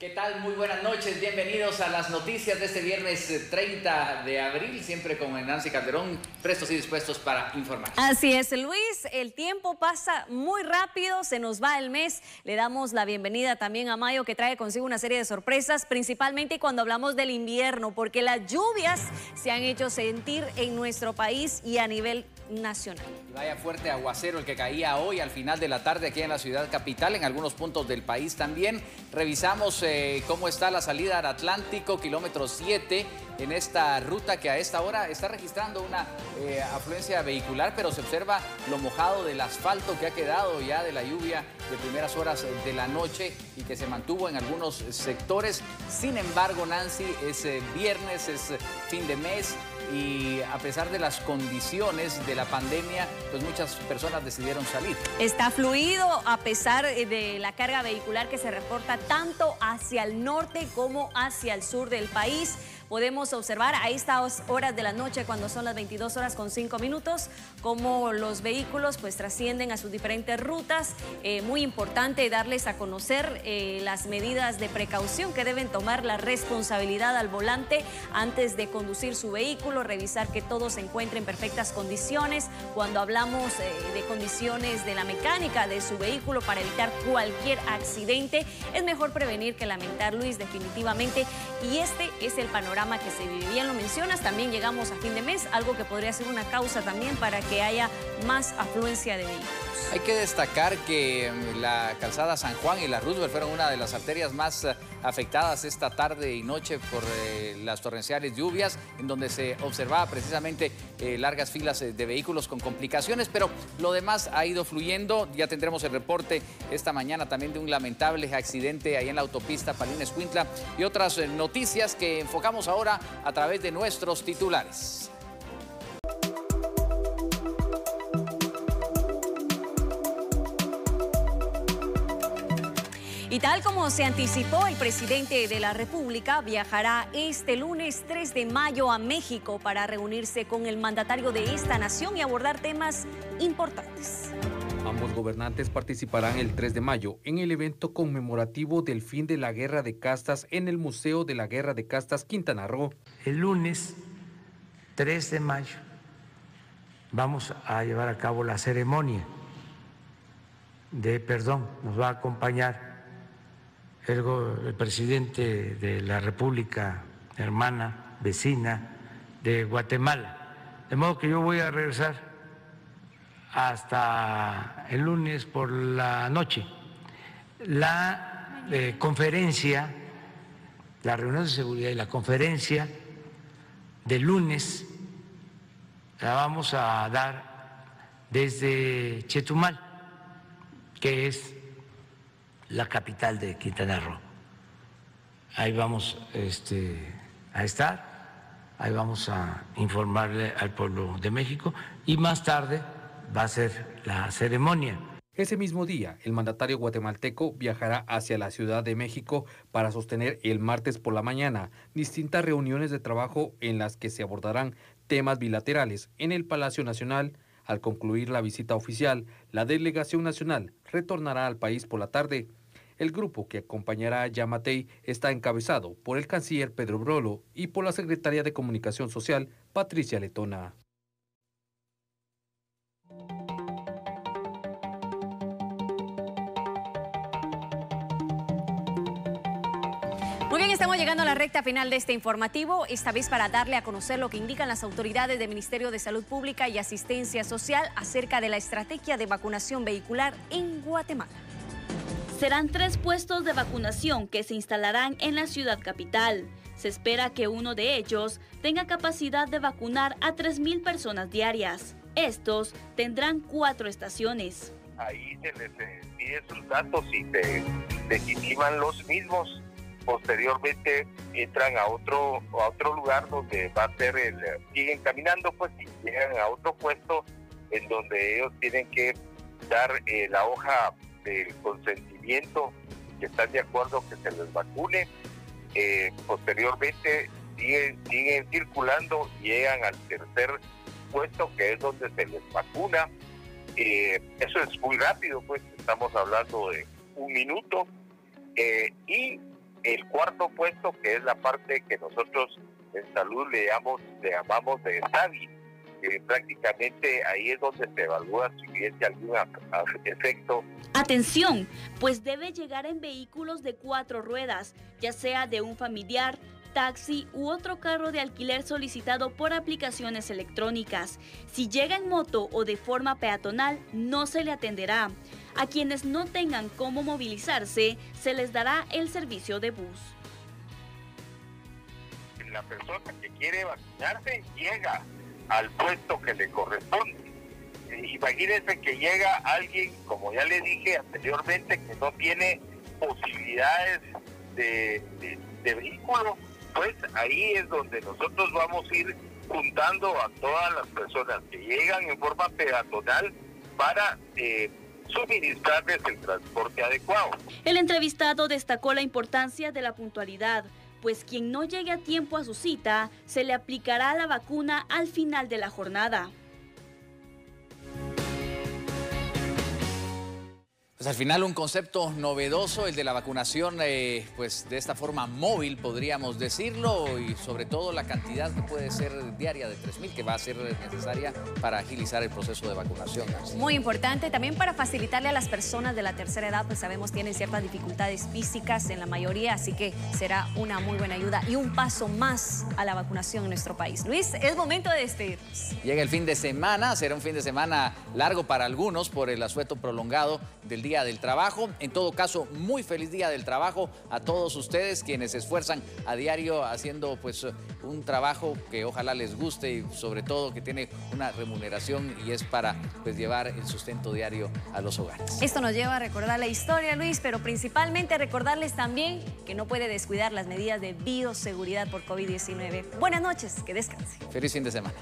¿Qué tal? Muy buenas noches, bienvenidos a las noticias de este viernes 30 eh, de abril, siempre con Nancy Calderón, prestos y dispuestos para informar. Así es, Luis, el tiempo pasa muy rápido, se nos va el mes, le damos la bienvenida también a Mayo que trae consigo una serie de sorpresas, principalmente cuando hablamos del invierno, porque las lluvias se han hecho sentir en nuestro país y a nivel nacional. vaya fuerte aguacero el que caía hoy al final de la tarde aquí en la ciudad capital, en algunos puntos del país también. Revisamos eh, cómo está la salida al Atlántico, kilómetro 7, en esta ruta que a esta hora está registrando una eh, afluencia vehicular, pero se observa lo mojado del asfalto que ha quedado ya de la lluvia de primeras horas de la noche y que se mantuvo en algunos sectores. Sin embargo, Nancy, es eh, viernes, es fin de mes, y a pesar de las condiciones de la pandemia, pues muchas personas decidieron salir. Está fluido a pesar de la carga vehicular que se reporta tanto hacia el norte como hacia el sur del país podemos observar a estas horas de la noche, cuando son las 22 horas con 5 minutos, cómo los vehículos pues trascienden a sus diferentes rutas. Eh, muy importante darles a conocer eh, las medidas de precaución que deben tomar la responsabilidad al volante antes de conducir su vehículo, revisar que todo se encuentre en perfectas condiciones. Cuando hablamos eh, de condiciones de la mecánica de su vehículo para evitar cualquier accidente, es mejor prevenir que lamentar, Luis, definitivamente. Y este es el panorama que se. Bien lo mencionas, también llegamos a fin de mes, algo que podría ser una causa también para que haya más afluencia de vehículos. Hay que destacar que mm, la calzada San Juan y la Roosevelt fueron una de las arterias más eh, afectadas esta tarde y noche por eh, las torrenciales lluvias, en donde se observaba precisamente eh, largas filas de vehículos con complicaciones, pero lo demás ha ido fluyendo. Ya tendremos el reporte esta mañana también de un lamentable accidente ahí en la autopista Palines Cuintla y otras noticias que enfocamos ahora a través de nuestros titulares. Tal como se anticipó, el presidente de la República viajará este lunes 3 de mayo a México para reunirse con el mandatario de esta nación y abordar temas importantes. Ambos gobernantes participarán el 3 de mayo en el evento conmemorativo del fin de la Guerra de Castas en el Museo de la Guerra de Castas Quintana Roo. El lunes 3 de mayo vamos a llevar a cabo la ceremonia de perdón. Nos va a acompañar el, presidente de la República hermana, vecina de Guatemala. De modo que yo voy a regresar hasta el lunes por la noche. La eh, conferencia, la reunión de seguridad y la conferencia de lunes la vamos a dar desde Chetumal, que es la capital de Quintana Roo. Ahí vamos este, a estar, ahí vamos a informarle al pueblo de México y más tarde va a ser la ceremonia. Ese mismo día, el mandatario guatemalteco viajará hacia la Ciudad de México para sostener el martes por la mañana distintas reuniones de trabajo en las que se abordarán temas bilaterales en el Palacio Nacional. Al concluir la visita oficial, la delegación nacional retornará al país por la tarde. El grupo que acompañará a Yamatei está encabezado por el canciller Pedro Brolo y por la secretaria de Comunicación Social Patricia Letona. Muy bien, estamos llegando a la recta final de este informativo, esta vez para darle a conocer lo que indican las autoridades del Ministerio de Salud Pública y Asistencia Social acerca de la estrategia de vacunación vehicular en Guatemala. Serán tres puestos de vacunación que se instalarán en la ciudad capital. Se espera que uno de ellos tenga capacidad de vacunar a 3.000 personas diarias. Estos tendrán cuatro estaciones. Ahí se les eh, pide sus datos y se legitiman los mismos. Posteriormente entran a otro, a otro lugar donde va a ser el... Siguen caminando pues y llegan a otro puesto en donde ellos tienen que dar eh, la hoja del consentimiento, que están de acuerdo que se les vacune. Eh, posteriormente siguen, siguen circulando, llegan al tercer puesto que es donde se les vacuna. Eh, eso es muy rápido, pues estamos hablando de un minuto. Eh, y el cuarto puesto, que es la parte que nosotros en salud le llamamos, le llamamos de SAVI, prácticamente ahí es donde se evalúa si hubiese algún efecto. Atención, pues debe llegar en vehículos de cuatro ruedas, ya sea de un familiar, taxi u otro carro de alquiler solicitado por aplicaciones electrónicas. Si llega en moto o de forma peatonal, no se le atenderá. A quienes no tengan cómo movilizarse, se les dará el servicio de bus. La persona que quiere vacunarse llega al puesto que le corresponde. Imagínense que llega alguien, como ya le dije anteriormente, que no tiene posibilidades de, vehículo, pues ahí es donde nosotros vamos a ir juntando a todas las personas que llegan en forma peatonal para eh, suministrarles el transporte adecuado. El entrevistado destacó la importancia de la puntualidad, pues quien no llegue a tiempo a su cita se le aplicará la vacuna al final de la jornada. Pues al final un concepto novedoso, el de la vacunación, eh, pues de esta forma móvil podríamos decirlo y sobre todo la cantidad que puede ser diaria de 3.000 que va a ser necesaria para agilizar el proceso de vacunación. Muy importante también para facilitarle a las personas de la tercera edad, pues sabemos tienen ciertas dificultades físicas en la mayoría, así que será una muy buena ayuda y un paso más a la vacunación en nuestro país. Luis, es momento de despedirnos. Llega el fin de semana, será un fin de semana largo para algunos por el asueto prolongado del día del Trabajo. En todo caso, muy feliz Día del Trabajo a todos ustedes quienes se esfuerzan a diario haciendo pues un trabajo que ojalá les guste y sobre todo que tiene una remuneración y es para pues llevar el sustento diario a los hogares. Esto nos lleva a recordar la historia, Luis, pero principalmente recordarles también que no puede descuidar las medidas de bioseguridad por COVID-19. Buenas noches, que descanse. Feliz fin de semana.